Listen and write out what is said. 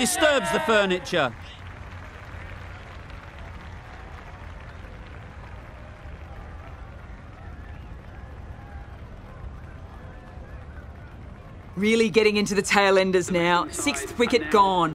Disturbs the furniture. Really getting into the tail enders now. Sixth wicket gone.